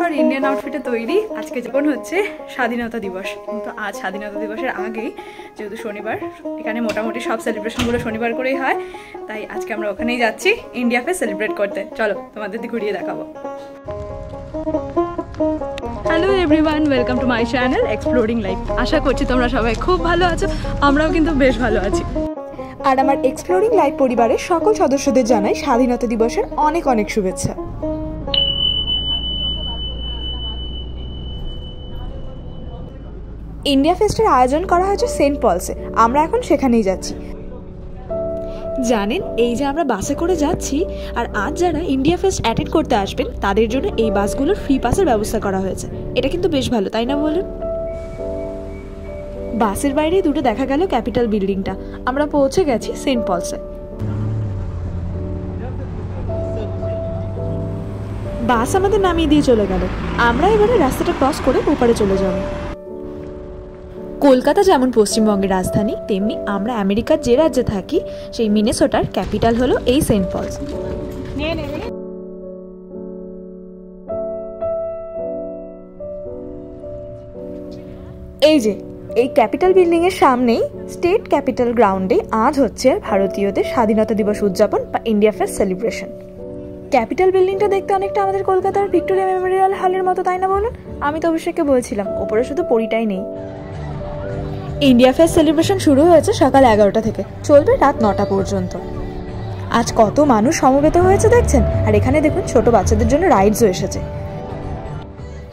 পর ইন্ডিয়ান আউটফিটে তৈরি। আজকে যেমন হচ্ছে স্বাধীনতা দিবস, কিন্তু আজ স্বাধীনতা দিবসের আগেই, যেহেতু শনিবার, এখানে মোটামুটি সব সেলিব্রেশনগুলো শনিবার করেই হয়, তাই আজকে আমরা ওখানেই যাচ্ছি ইন্ডিয়া ফেস্ট সেলিব্রেট করতে। চলো, তোমাদের ঘুরিয়ে দেখাবো। Hello everyone welcome to my channel exploring life আশা করছি তোমরা সবাই খুব ভালো আছো, আমরাও কিন্তু বেশ ভালো আছি। আর আমার এক্সপ্লোরিং লাইফ পরিবারের সকল সদস্যদের জানাই স্বাধীনতা দিবসের অনেক অনেক শুভেচ্ছা। ইন্ডিয়া ফেস্টের আয়োজন করা হয়েছে সেন্ট পলসে, আমরা এখন সেখানেই যাচ্ছি। জানেন, এই যে আমরা বাসে করে যাচ্ছি, আর আজ যারা ইন্ডিয়া ফেস্ট অ্যাটেন্ড করতে আসবেন, তাদের জন্য এই বাসগুলোর ফ্রি পাসের ব্যবস্থা করা হয়েছে। এটা কিন্তু বেশ ভালো, তাই না বলুন? বাসের বাইরে দুটো দেখা গেল ক্যাপিটাল বিল্ডিংটা। আমরা পৌঁছে গেছি সেন্ট পলসে। বাস আমাদের নামিয়ে দিয়ে চলে গেল। আমরা এবারে রাস্তাটা ক্রস করে ওপারে চলে যাব। কলকাতা যেমন পশ্চিমবঙ্গের রাজধানী, তেমনি আমরা আমেরিকার যে রাজ্যে থাকি, সেই মিনেসোটার ক্যাপিটাল হলো এই সেন্ট পলস। এই যে, এই ক্যাপিটাল বিল্ডিং এর সামনেই স্টেট ক্যাপিটাল গ্রাউন্ডে আজ হচ্ছে ভারতীয়দের স্বাধীনতা দিবস উদযাপন বা ইন্ডিয়া ফেস্ট সেলিব্রেশন। ক্যাপিটাল বিল্ডিংটা দেখতে অনেকটা আমাদের কলকাতার ভিক্টোরিয়া মেমোরিয়াল হলের মতো, তাই না বলুন? আমি তো অভিষেককে বলছিলাম, ওপরে শুধু পরিটাই নেই। ইন্ডিয়া ফেস্ট সেলিব্রেশন শুরু হয়েছে সকাল এগারোটা থেকে। চলবে রাত নটা পর্যন্ত। আজ কত মানুষ সমবেত হয়েছে দেখছেন? আর এখানে দেখুন, ছোট বাচ্চাদের জন্য রাইডসও এসেছে।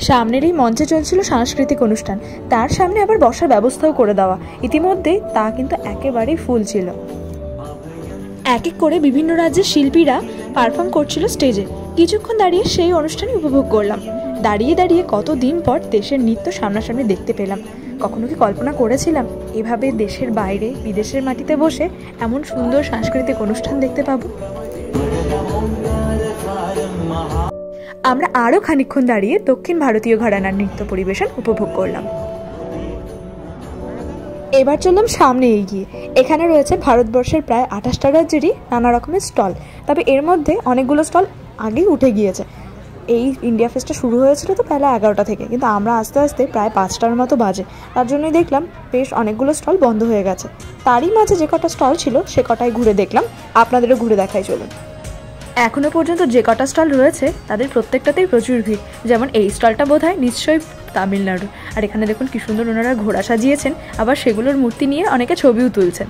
সামনের এই মঞ্চে চলছিল সাংস্কৃতিক অনুষ্ঠান। তার সামনে আবার বসার ব্যবস্থাও করে দেওয়া। ইতিমধ্যে তা কিন্তু একেবারেই ফুল ছিল। এক এক করে বিভিন্ন রাজ্যের শিল্পীরা পারফর্ম করছিল স্টেজে কিছুক্ষণ দাঁড়িয়ে সেই অনুষ্ঠানে উপভোগ করলাম। দাঁড়িয়ে দাঁড়িয়ে কত দিন পর দেশের নৃত্য সামনাসামনি দেখতে পেলাম। কখনো কি কল্পনা করেছিলাম এভাবে দেশের বাইরে, বিদেশের মাটিতে বসে এমন সুন্দর সাংস্কৃতিক অনুষ্ঠান দেখতে পাবো? আমরা আরও খানিক্ষণ দাঁড়িয়ে দক্ষিণ ভারতীয় ঘরানার নৃত্য পরিবেশন উপভোগ করলাম। এবার চললাম সামনে এগিয়ে। এখানে রয়েছে ভারতবর্ষের প্রায় আঠাশটা রাজ্যেরই নানা রকমের স্টল। তবে এর মধ্যে অনেকগুলো স্টল আগেই উঠে গিয়েছে। এই ইন্ডিয়া ফেস্টটা শুরু হয়েছিল তো বেলা এগারোটা থেকে। কিন্তু আমরা আস্তে আস্তে প্রায় পাঁচটার মতো বাজে। তার জন্যই দেখলাম বেশ অনেকগুলো স্টল বন্ধ হয়ে গেছে। তারই মাঝে যে কটা স্টল ছিল সে কটাই ঘুরে দেখলাম। আপনাদেরও ঘুরে দেখাই চলুন। এখনও পর্যন্ত যে কটা স্টল রয়েছে, তাদের প্রত্যেকটাতেই প্রচুর ভিড়। যেমন এই স্টলটা বোধ হয় নিশ্চয়ই তামিলনাড়ু। আর এখানে দেখুন কি সুন্দর ওনারা ঘোড়া সাজিয়েছেন, আবার সেগুলোর মূর্তি নিয়ে অনেকে ছবিও তুলছেন।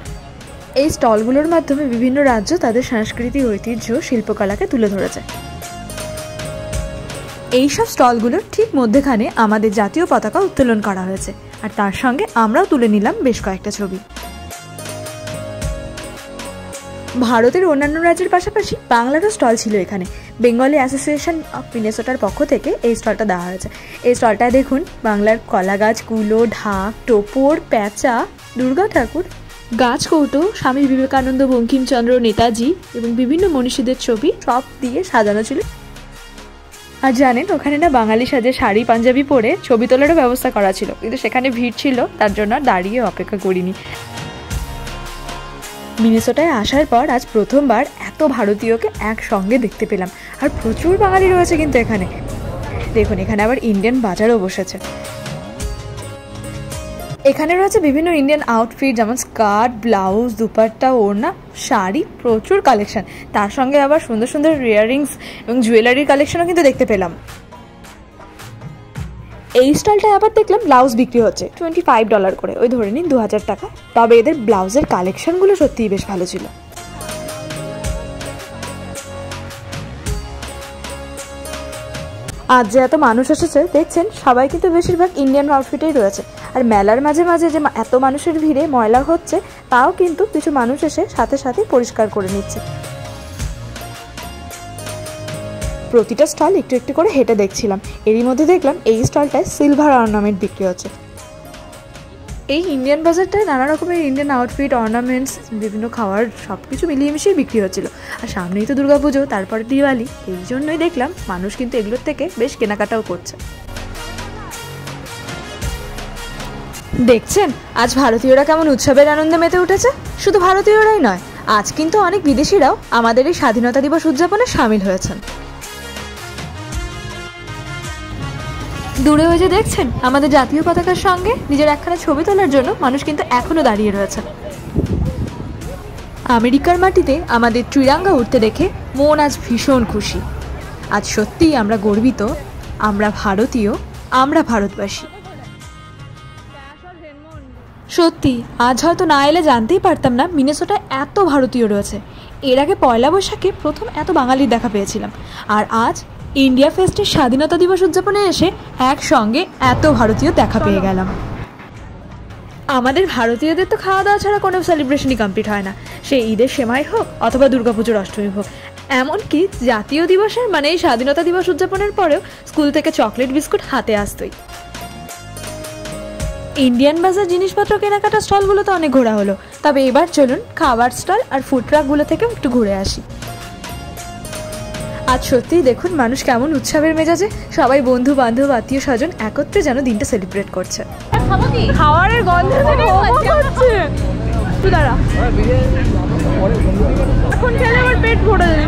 এই স্টলগুলোর মাধ্যমে বিভিন্ন রাজ্য তাদের সাংস্কৃতিক ঐতিহ্য, শিল্পকলাকে তুলে ধরেছে। এইসব স্টলগুলোর ঠিক মধ্যেখানে আমাদের জাতীয় পতাকা উত্তোলন করা হয়েছে। আর তার সঙ্গে আমরাও তুলে নিলাম বেশ কয়েকটা ছবি। ভারতের অন্যান্য রাজ্যের পাশাপাশি বাংলারও স্টল ছিল এখানে। বেঙ্গলি অ্যাসোসিয়েশন অফ মিনেসোটার পক্ষ থেকে এই স্টলটা দেওয়া হয়েছে। এই স্টলটায় দেখুন, বাংলার কলা গাছ কুলো, ঢাক, টোপর, প্যাঁচা, দুর্গা ঠাকুর গাছ কৌটো স্বামী বিবেকানন্দ, বঙ্কিমচন্দ্র, নেতাজি এবং বিভিন্ন মনীষীদের ছবি সব দিয়ে সাজানো ছিল। আর জানেন, ওখানে না বাঙালি সাজে শাড়ি, পাঞ্জাবি পরে ছবি তোলারও ব্যবস্থা করা ছিল। কিন্তু সেখানে ভিড় ছিল, তার জন্য দাঁড়িয়ে অপেক্ষা করিনি। মিনেসোটায় আসার পর আজ প্রথমবার এত ভারতীয়কে একসঙ্গে দেখতে পেলাম। আর প্রচুর বাঙালি রয়েছে কিন্তু এখানে। দেখুন, এখানে আবার ইন্ডিয়ান বাজারও বসেছে। এখানে রয়েছে বিভিন্ন ইন্ডিয়ান আউটফিট যেমন স্কার্ট ব্লাউজ দুপাট্টা, ওড়না, শাড়ি, প্রচুর কালেকশন তার সঙ্গে আবার সুন্দর সুন্দর ইয়াররিংস এবং জুয়েলারির কালেকশনও কিন্তু দেখতে পেলাম। এই স্টলটায় আবার দেখলাম ব্লাউজ বিক্রি হচ্ছে। টোয়েন্টি ফাইভ ডলার করে। ওই ধরে নিন দু হাজার টাকা। তবে এদের ব্লাউজের কালেকশনগুলো সত্যিই বেশ ভালো ছিল। আজ যে এত মানুষ এসেছে, দেখছেন, সবাই কিন্তু বেশিরভাগ ইন্ডিয়ান আউটফিটেই রয়েছে। আর মেলার মাঝে মাঝে যে এত মানুষের ভিড়ে ময়লা হচ্ছে, তাও কিন্তু কিছু মানুষ এসে সাথে সাথে পরিষ্কার করে নিচ্ছে। প্রতিটা স্টল একটু একটু করে হেঁটে দেখছিলাম। এরই মধ্যে দেখলাম এই স্টলটায় সিলভার অর্নামেন্ট বিক্রি হচ্ছে। এই ইন্ডিয়ান বাজারটায় নানা রকমের ইন্ডিয়ান আউটফিট অর্নামেন্টস বিভিন্ন খাওয়ার সব কিছু মিলিয়ে মিশিয়ে বিক্রি হচ্ছিল। আর সামনেই তো দুর্গাপুজো, তারপরে দিওয়ালি। এই জন্যই দেখলাম মানুষ কিন্তু এগুলোর থেকে বেশ কেনাকাটাও করছে। দেখছেন? আজ ভারতীয়রা কেমন উৎসবের আনন্দে মেতে উঠেছে? শুধু ভারতীয়রাই নয়, আজ কিন্তু অনেক বিদেশিরাও আমাদের এই স্বাধীনতা দিবস উদযাপনে সামিল হয়েছেন। দূরে ওই যে দেখছেন, আমাদের জাতীয় পতাকার সঙ্গে নিজের একখানা ছবি তোলার জন্য মানুষ কিন্তু এখনও দাঁড়িয়ে রয়েছে। আমেরিকার মাটিতে আমাদের ত্রিরাঙ্গা উঠতে দেখে মন আজ ভীষণ খুশি। আজ সত্যিই আমরা গর্বিত, আমরা ভারতীয়, আমরা ভারতবাসী। সত্যি, আজ হয়তো না এলে জানতেই পারতাম না মিনেসোটায় এত ভারতীয় রয়েছে। এর আগে পয়লা বৈশাখে প্রথম এত বাঙালির দেখা পেয়েছিলাম। আর আজ ইন্ডিয়া ফেস্টের স্বাধীনতা দিবস উদযাপনে এসে একসঙ্গে এত ভারতীয় দেখা পেয়ে গেলাম। আমাদের ভারতীয়দের তো খাওয়া দাওয়া ছাড়া কোনো সেলিব্রেশনই কমপ্লিট হয় না। সে ঈদের সেমাই হোক অথবা দুর্গাপুজোর অষ্টমী হোক। এমনকি জাতীয় দিবসের মানে এই স্বাধীনতা দিবস উদযাপনের পরেও স্কুল থেকে চকলেট বিস্কুট হাতে আসতই। ইন্ডিয়ান বাজার জিনিসপত্র কেনাকাটা স্টলগুলো তো অনেক ঘোরা হলো তবে এবার চলুন খাবার স্টল আর ফুড ট্রাকগুলো থেকে একটু ঘুরে আসি। আজ সত্যিই দেখুন মানুষ কেমন উৎসবের মেজাজে। সবাই বন্ধু বান্ধব আত্মীয় স্বজন একত্রে যেন দিনটা সেলিব্রেট করছে। খাবারের গন্ধ হচ্ছে। একটু দাঁড়া। এখন খেলে আমার পেট ভরে যাবে।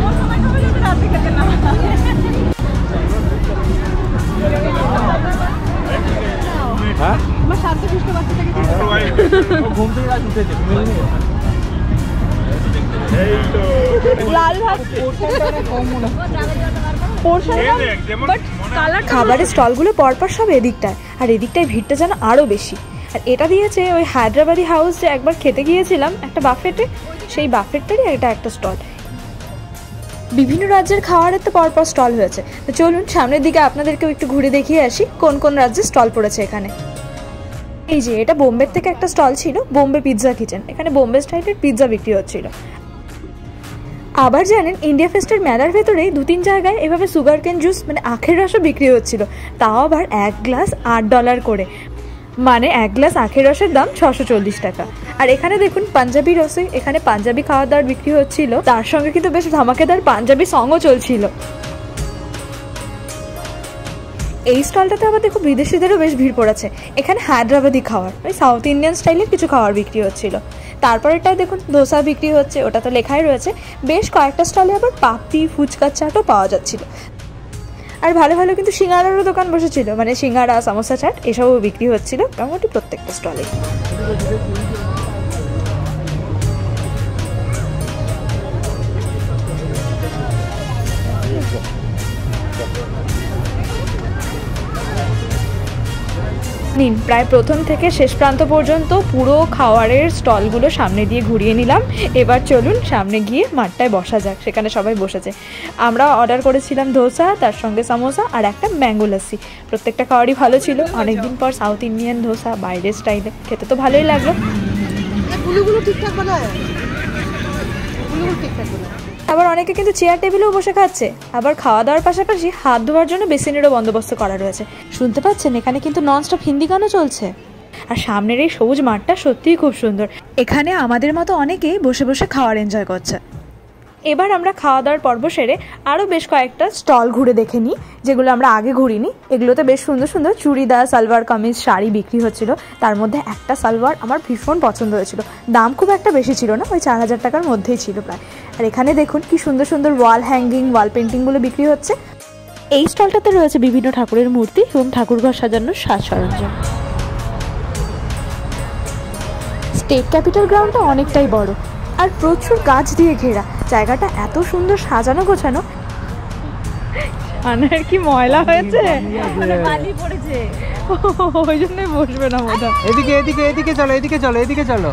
হ্যাঁ? আমার শান্ত সুস্থ বাচ্চা ঘুম থেকে উঠেছে। খাবারের স্টলগুলো পরপর সব এদিকটায়। আর এদিকটায় ভিড়টা যেন আরও বেশি। আর এটা দিয়েছে ওই হায়দ্রাবাদি হাউস যে একবার খেতে গিয়েছিলাম একটা বাফেটে সেই বাফেটটারই এটা একটা স্টল বিভিন্ন রাজ্যের খাবারের তো পরপর স্টল হয়েছে। তো চলুন সামনের দিকে আপনাদেরকেও একটু ঘুরে দেখিয়ে আসি কোন কোন রাজ্যে স্টল পড়েছে এখানে। এই যে এটা বোম্বের থেকে একটা স্টল ছিল বোম্বে পিৎজা কিচেন এখানে বোম্বে স্টাইলের পিৎজা বিক্রি হচ্ছিল। আবার জানেন ইন্ডিয়া ফেস্টের মেলার ভেতরেই দু তিন জায়গায় এভাবে সুগার কেন জুস মানে আখের রসও বিক্রি হচ্ছিল। তাও আবার এক গ্লাস আট ডলার করে। মানে এক গ্লাস আখের রসের দাম ছশো চল্লিশ টাকা। আর এখানে দেখুন, পাঞ্জাবি রসই এখানে পাঞ্জাবি খাওয়া দাওয়ার বিক্রি হচ্ছিল। তার সঙ্গে কিন্তু বেশ ধামাকেদার পাঞ্জাবি সঙ্গও চলছিল। এই স্টলটাতে আবার দেখো বিদেশিদেরও বেশ ভিড় পড়েছে। এখানে হায়দ্রাবাদি খাওয়ার, ওই সাউথ ইন্ডিয়ান স্টাইলের কিছু খাওয়ার বিক্রি হচ্ছিল। তারপরেটা দেখুন, ধোসা বিক্রি হচ্ছে, ওটা তো লেখাই রয়েছে। বেশ কয়েকটা স্টলে আবার পাপড়ি ফুচকার চাটও পাওয়া যাচ্ছিল। আর ভালো ভালো কিন্তু সিঙ্গারারও দোকান বসেছিল মানে সিঙ্গারা, সমোসা চাট, এসবও বিক্রি হচ্ছিল মোটামুটি প্রত্যেকটা স্টলে নিন। প্রায় প্রথম থেকে শেষ প্রান্ত পর্যন্ত পুরো খাওয়ারের স্টলগুলো সামনে দিয়ে ঘুরিয়ে নিলাম। এবার চলুন সামনে গিয়ে মাঠটায় বসা যাক। সেখানে সবাই বসেছে। আমরা অর্ডার করেছিলাম ধোসা, তার সঙ্গে সামোসা আর একটা ম্যাঙ্গো লাসি প্রত্যেকটা খাওয়ারই ভালো ছিল। অনেকদিন পর সাউথ ইন্ডিয়ান ধোসা, বাইরের স্টাইলে খেতে তো ভালোই লাগল। ঠিকঠাক গুলোগুলো ঠিকঠাক বানায়? আবার অনেকে কিন্তু চেয়ার টেবিলেও বসে খাচ্ছে। আবার খাওয়া দাওয়ার পাশাপাশি হাত ধোয়ার জন্য বেসিনেরও বন্দোবস্ত করা রয়েছে। শুনতে পাচ্ছেন? এখানে কিন্তু ননস্টপ হিন্দি গানও চলছে। আর সামনের এই সবুজ মাঠটা সত্যিই খুব সুন্দর। এখানে আমাদের মতো অনেকেই বসে বসে খাওয়ার এনজয় করছে। এবার আমরা খাওয়া দাওয়ার পর্ব সেরে আরও বেশ কয়েকটা স্টল ঘুরে দেখে নিই, যেগুলো আমরা আগে ঘুরিনি। এগুলোতে বেশ সুন্দর সুন্দর চুড়িদার, সালোয়ার কামিজ, শাড়ি বিক্রি হচ্ছিল। তার মধ্যে একটা সালোয়ার আমার ভীষণ পছন্দ হয়েছিল। দাম খুব একটা বেশি ছিল না, ওই চার হাজার টাকার মধ্যেই ছিল প্রায়। আর এখানে দেখুন কি সুন্দর সুন্দর ওয়াল হ্যাঙ্গিং ওয়াল পেন্টিংগুলো বিক্রি হচ্ছে। এই স্টলটাতে রয়েছে বিভিন্ন ঠাকুরের মূর্তি এবং ঠাকুরঘর সাজানোর সাজ সরঞ্জাম। স্টেট ক্যাপিটাল গ্রাউন্ডটা অনেকটাই বড়। আর প্রচুর গাছ দিয়ে ঘেরা। জায়গাটা এত সুন্দর সাজানো গোছানো। আনার কি ময়লা হয়েছে? ওই জন্যই বসবে না বোধ এদিকে এদিকে এদিকে চলো এদিকে চলো এদিকে চলো।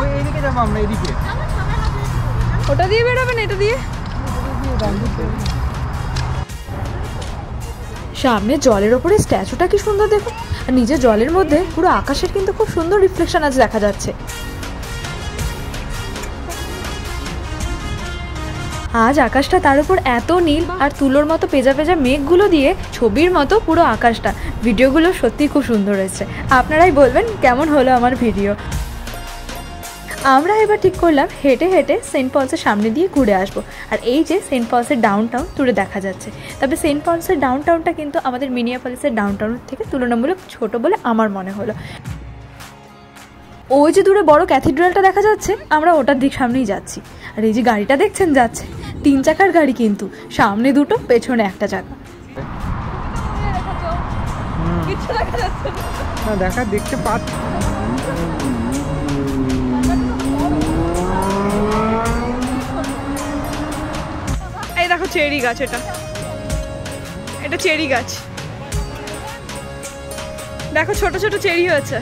ওই এদিকে যাব আমরা এদিকে। ওটা দিয়ে বেরোবেন এটা দিয়ে? সামনে জলের ওপরে স্ট্যাচুটা কি সুন্দর দেখুন। আর নিজে জলের মধ্যে পুরো আকাশের কিন্তু খুব সুন্দর রিফ্লেকশন আজ দেখা যাচ্ছে। আজ আকাশটা তার উপর এত নীল আর তুলোর মতো পেজা পেজা মেঘগুলো দিয়ে ছবির মতো পুরো আকাশটা। ভিডিওগুলো সত্যি খুব সুন্দর হয়েছে। আপনারাই বলবেন, কেমন হলো আমার ভিডিও? আমরা এবার ঠিক করলাম, হেঁটে হেঁটে সেন্ট পলসের সামনে দিয়ে ঘুরে আসব। আর এই যে সেন্ট পলসের ডাউন টাউন দূরে দেখা যাচ্ছে। তবে সেন্ট পলসের ডাউন টাউনটা কিন্তু আমাদের মিনিয়াপলিসের ডাউন টাউনের থেকে তুলনামূলক ছোট বলে আমার মনে হলো। ওই যে দূরে বড় ক্যাথিড্রালটা দেখা যাচ্ছে, আমরা ওটার দিক সামনেই যাচ্ছি। আর এই যে গাড়িটা দেখছেন, যাচ্ছে। তিন চাকার গাড়ি কিন্তু সামনে দুটো পেছনে একটা চাকা। না দেখা দেখতে পাচ্ছি। এই দেখো চেরি গাছ এটা। এটা চেরি গাছ। দেখো ছোট ছোট চেরি হয়েছে।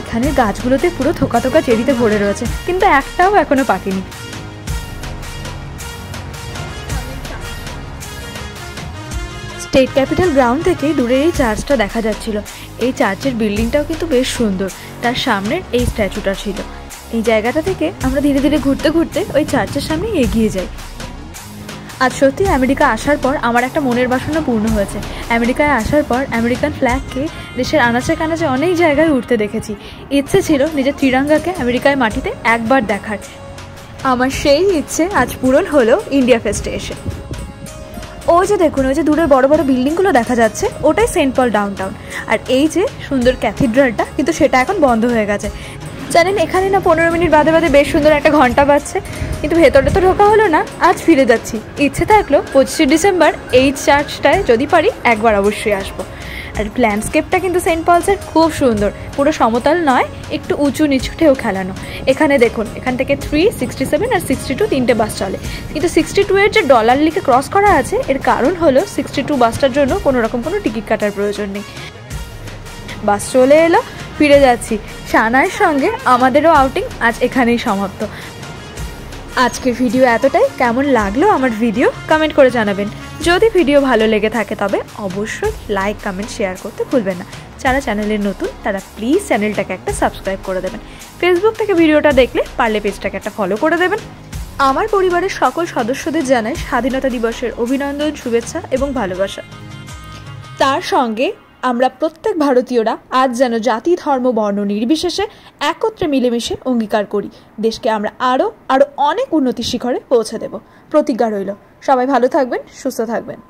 এখানের গাছগুলোতে পুরো থোকা থোকা চেরিতে ভরে রয়েছে, কিন্তু একটাও এখনও পাকেনি। স্টেট ক্যাপিটাল গ্রাউন্ড থেকে দূরে এই চার্চটা দেখা যাচ্ছিল। এই চার্চের বিল্ডিংটাও কিন্তু বেশ সুন্দর, তার সামনের এই স্ট্যাচুটা ছিল। এই জায়গাটা থেকে আমরা ধীরে ধীরে ঘুরতে ঘুরতে ওই চার্চের সামনে এগিয়ে যাই। আজ সত্যি আমেরিকা আসার পর আমার একটা মনের বাসনা পূর্ণ হয়েছে। আমেরিকায় আসার পর আমেরিকান ফ্ল্যাগকে দেশের আনাচে কানাচে অনেক জায়গায় উঠতে দেখেছি। ইচ্ছে ছিল নিজের ত্রিরঙ্গাকে আমেরিকায় মাটিতে একবার দেখার। আমার সেই ইচ্ছে আজ পূরণ হলো ইন্ডিয়া ফেস্টে এসে। ওই যে দেখুন, ওই যে দূরের বড় বড় বিল্ডিংগুলো দেখা যাচ্ছে, ওটাই সেন্ট পল ডাউন টাউন আর এই যে সুন্দর ক্যাথিড্রালটা, কিন্তু সেটা এখন বন্ধ হয়ে গেছে। জানেন, এখানে না পনেরো মিনিট বাদে বাদে বেশ সুন্দর একটা ঘণ্টা বাজছে, কিন্তু ভেতরে তো ঢোকা হলো না, আজ ফিরে যাচ্ছি। ইচ্ছে থাকল পঁচিশে ডিসেম্বর এই চার্চটায় যদি পারি একবার অবশ্যই আসব। আর ল্যান্ডস্কেপটা কিন্তু সেন্ট পলসের খুব সুন্দর, পুরো সমতল নয়, একটু উঁচু নিচু ঢেউ খেলানো। এখানে দেখুন, এখান থেকে থ্রি সিক্সটি সেভেন আর সিক্সটি টু তিনটে বাস চলে। কিন্তু সিক্সটি টু এর যে ডলার লিখে ক্রস করা আছে, এর কারণ হলো সিক্সটি টু বাসটার জন্য কোনো রকম কোনো টিকিট কাটার প্রয়োজন নেই। বাস চলে এলো, ফিরে যাচ্ছি। সানায়ের সঙ্গে আমাদেরও আউটিং আজ এখানেই সমাপ্ত। আজকের ভিডিও এতটাই। কেমন লাগল আমার ভিডিও কমেন্ট করে জানাবেন। যদি ভিডিও ভালো লেগে থাকে তবে অবশ্যই লাইক কমেন্ট শেয়ার করতে ভুলবেন না। যারা চ্যানেলের নতুন, তারা প্লিজ চ্যানেলটাকে একটা সাবস্ক্রাইব করে দেবেন। ফেসবুক থেকে ভিডিওটা দেখলে পারলে পেজটাকে একটা ফলো করে দেবেন। আমার পরিবারের সকল সদস্যদের জানাই স্বাধীনতা দিবসের অভিনন্দন, শুভেচ্ছা এবং ভালোবাসা। তার সঙ্গে আমরা প্রত্যেক ভারতীয়রা আজ যেন জাতি, ধর্ম, বর্ণ নির্বিশেষে একত্রে মিলেমিশে অঙ্গীকার করি। দেশকে আমরা আরও আরও অনেক উন্নতির শিখরে পৌঁছে দেব। প্রতিজ্ঞা রইল। সবাই ভালো থাকবেন, সুস্থ থাকবেন।